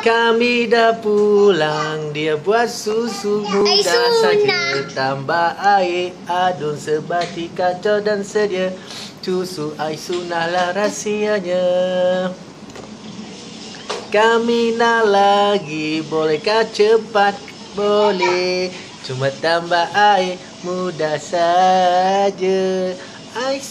Kami dah pulang Dia buat susu muda. Saja Tambah air adun Sebati kacau dan sedia. Susu air sunah lah rahsianya. Kami nak lagi Bolehkah cepat? Boleh Cuma tambah air Mudah saja. Air